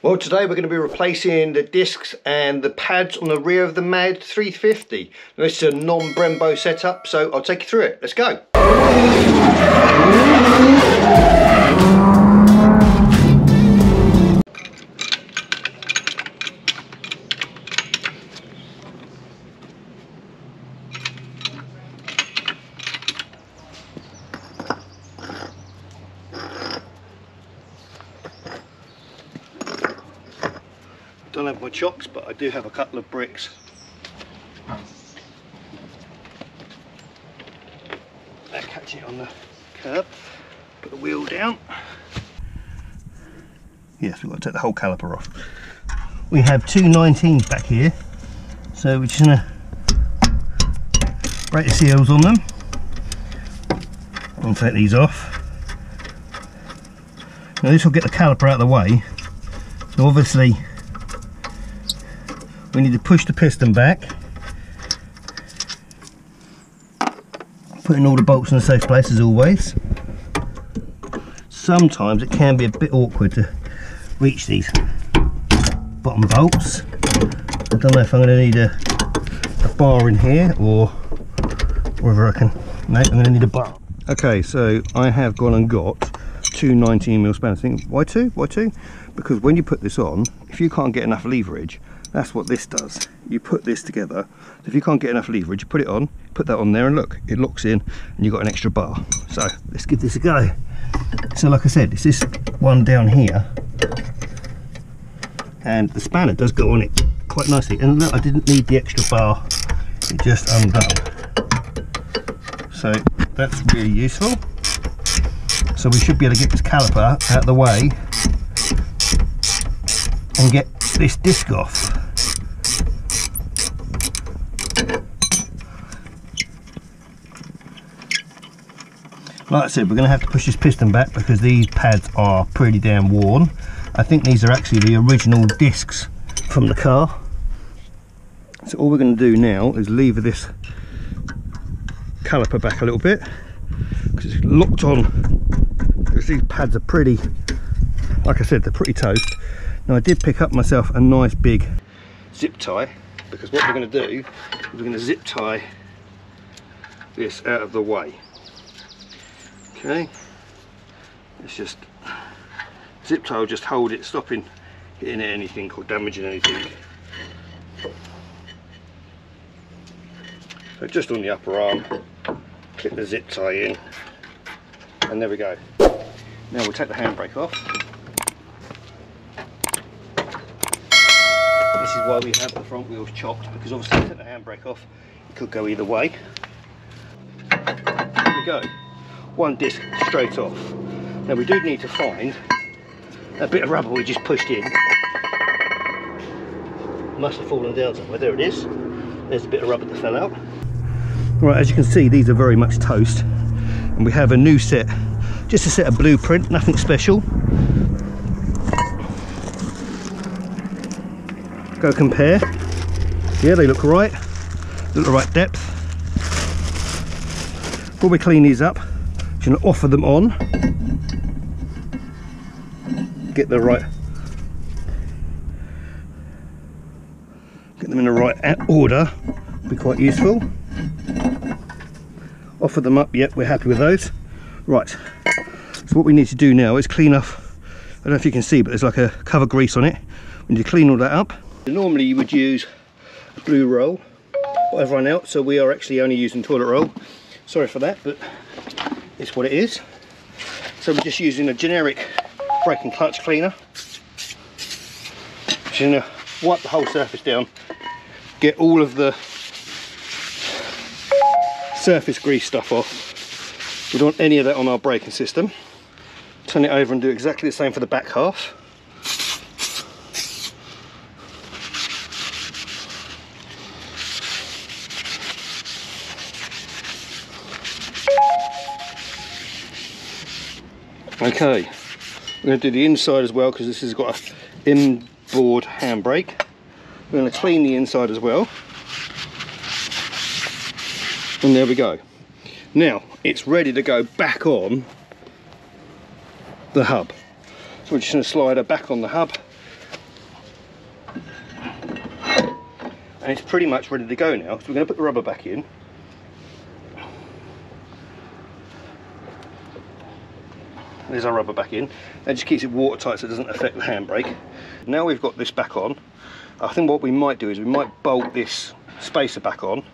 Well, today we're going to be replacing the discs and the pads on the rear of the MAD 350. Now, this is a non-Brembo setup, so I'll take you through it. Let's go. Don't have my chocks, but I do have a couple of bricks. That catch it on the curb. Put the wheel down. Yes, we've got to take the whole caliper off. We have two 19s back here, so we're just gonna break the seals on them and take these off. Now this will get the caliper out of the way. So obviously we need to push the piston back. Putting all the bolts in a safe place as always. Sometimes it can be a bit awkward to reach these bottom bolts. I don't know if I'm going to need a, a bar in here or whether I can no I'm going to need a bar. Okay so I have gone and got two 19 mil spanners. Think why two? Why two? Because when you put this on if you can't get enough leverage that's what this does. You put this together. If you can't get enough leverage you put it on put that on there and look it locks in and you've got an extra bar. So let's give this a go. So like I said it's this one down here and the spanner does go on it quite nicely. And look I didn't need the extra bar it just undone. So that's really useful. So we should be able to get this caliper out of the way and get this disc off like I said we're going to have to push this piston back because these pads are pretty damn worn. I think these are actually the original discs from the car. So all we're going to do now is lever this caliper back a little bit because it's locked on. Because these pads are pretty like I said they're pretty toast. Now I did pick up myself a nice big zip tie because what we're going to do is we're going to zip tie this out of the way okay. It's just zip tie will just hold it stopping hitting anything or damaging anything. So just on the upper arm clip the zip tie in and there we go. Now we'll take the handbrake off. This is why we have the front wheels chopped because obviously take the handbrake off it could go either way. There we go one disc straight off. Now we do need to find a bit of rubber we just pushed in. Must have fallen down somewhere, there it is. There's a bit of rubber that fell out. Right, as you can see, these are very much toast. And we have a new set, just a set of blueprint, nothing special. Go compare. Yeah, they look right. Look the right depth. Before we clean these up, to offer them on. Get the right get them in the right order. Be quite useful. Offer them up. Yep we're happy with those. Right. So what we need to do now is clean off I don't know if you can see but there's like a cover grease on it. We need to clean all that up. Normally you would use blue roll everyone else so we are actually only using toilet roll. Sorry for that but it's what it is. So we're just using a generic brake and clutch cleaner. Just gonna wipe the whole surface down, get all of the surface grease stuff off. We don't want any of that on our braking system. Turn it over and do exactly the same for the back half. Okay, we're going to do the inside as well because this has got an inboard handbrake. We're going to clean the inside as well. And there we go. Now, it's ready to go back on the hub. So we're just going to slide her back on the hub. And it's pretty much ready to go now. So we're going to put the rubber back in. There's our rubber back in. That just keeps it watertight so it doesn't affect the handbrake. Now we've got this back on, I think what we might do is we might bolt this spacer back on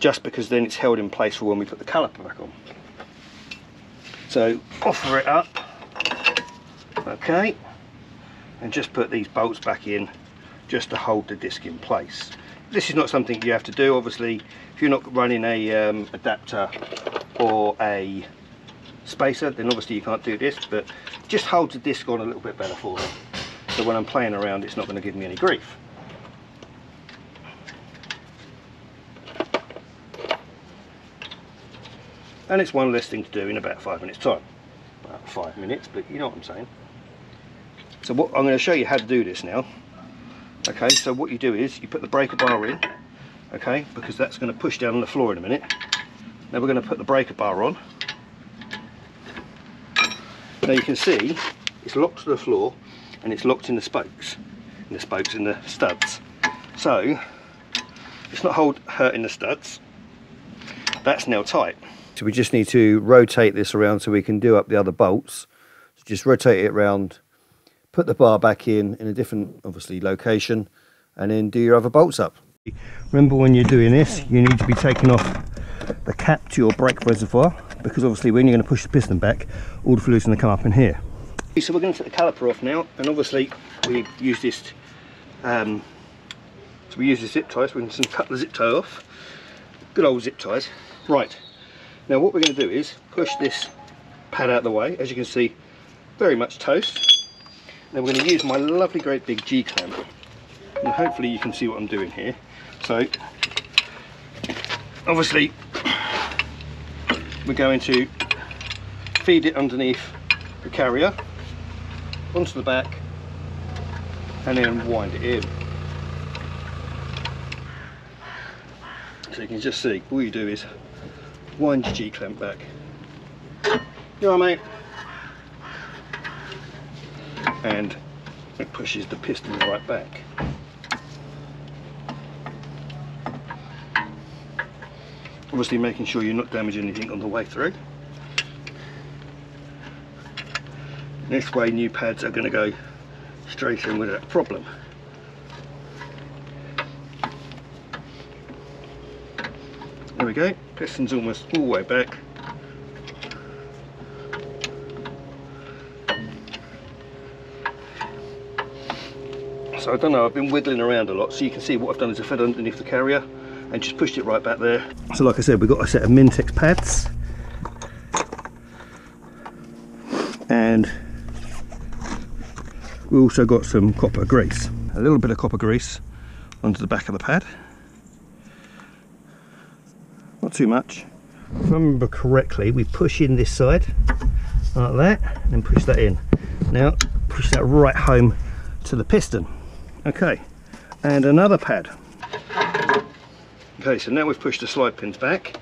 just because then it's held in place for when we put the caliper back on. So offer it up, okay, and just put these bolts back in just to hold the disc in place. This is not something you have to do, obviously, if you're not running a um, adapter or a spacer, then obviously you can't do this, but just holds the disc on a little bit better for me. So when I'm playing around, it's not going to give me any grief. and it's one less thing to do in about five minutes time. About five minutes but you know what I'm saying. So what I'm going to show you how to do this now. Okay so what you do is you put the breaker bar in okay because that's going to push down on the floor in a minute. Now we're going to put the breaker bar on now you can see it's locked to the floor and it's locked in the spokes in the spokes in the studs so it's not hold hurting the studs that's now tight so we just need to rotate this around so we can do up the other bolts. So just rotate it around, put the bar back in, in a different, obviously, location, and then do your other bolts up. Remember when you're doing this, you need to be taking off the cap to your brake reservoir, because obviously when you're going to push the piston back, all the fluid's going to come up in here. So we're going to take the caliper off now, and obviously we use this, um, so we use the zip ties, we can cut the zip tie off. Good old zip ties. Right, now what we're going to do is push this pad out of the way, as you can see, very much toast. Then we're going to use my lovely great big G-clamp. And hopefully you can see what I'm doing here. So, obviously, we're going to feed it underneath the carrier, onto the back, and then wind it in. So you can just see, all you do is wind your G-clamp back. You know mate? And it pushes the piston right back. Obviously making sure you're not damaging anything on the way through. This way new pads are going to go straight in without problem. There we go, piston's almost all the way back. So I don't know, I've been wiggling around a lot, so you can see what I've done is I fed underneath the carrier and just pushed it right back there. So like I said, we've got a set of Mintex pads. And we also got some copper grease. A little bit of copper grease onto the back of the pad not too much. If I remember correctly, we push in this side like that, and then push that in. Now push that right home to the piston. Okay, and another pad. Okay, so now we've pushed the slide pins back.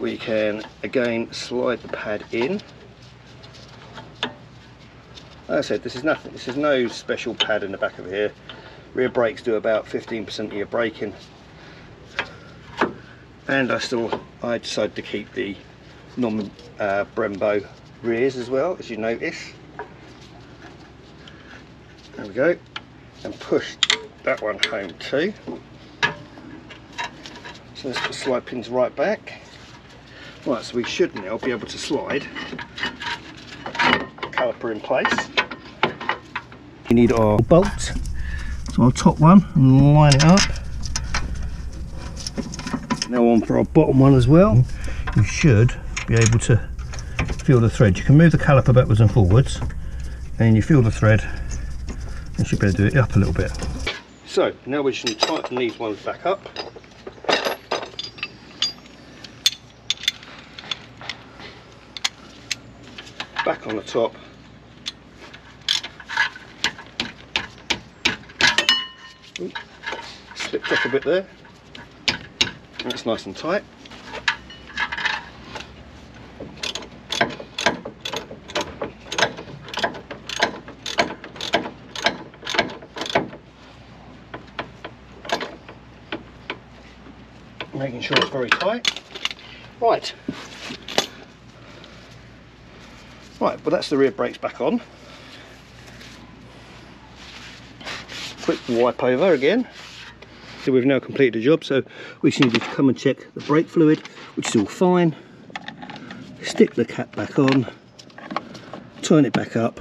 We can again slide the pad in. Like I said, this is nothing. This is no special pad in the back of here. Rear brakes do about 15% of your braking and I still I decided to keep the non uh, Brembo rears as well as you notice there we go and push that one home too so let's put slide pins right back right so we should now be able to slide the caliper in place we need our bolt so I'll top one and line it up now on for our bottom one as well. You should be able to feel the thread. You can move the caliper backwards and forwards and you feel the thread and you should be able to do it up a little bit. So now we just tighten these ones back up. Back on the top. Ooh, slipped off a bit there. That's nice and tight. making sure it's very tight. Right. Right, well that's the rear brakes back on. Quick wipe over again. So we've now completed the job, so we just need to come and check the brake fluid, which is all fine. Stick the cap back on, turn it back up,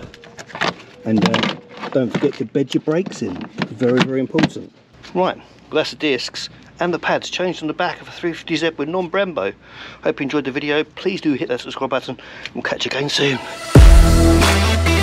and uh, don't forget to bed your brakes in. Very, very important. Right, well that's the discs and the pads changed on the back of a 350Z with non-Brembo. Hope you enjoyed the video. Please do hit that subscribe button. We'll catch you again soon.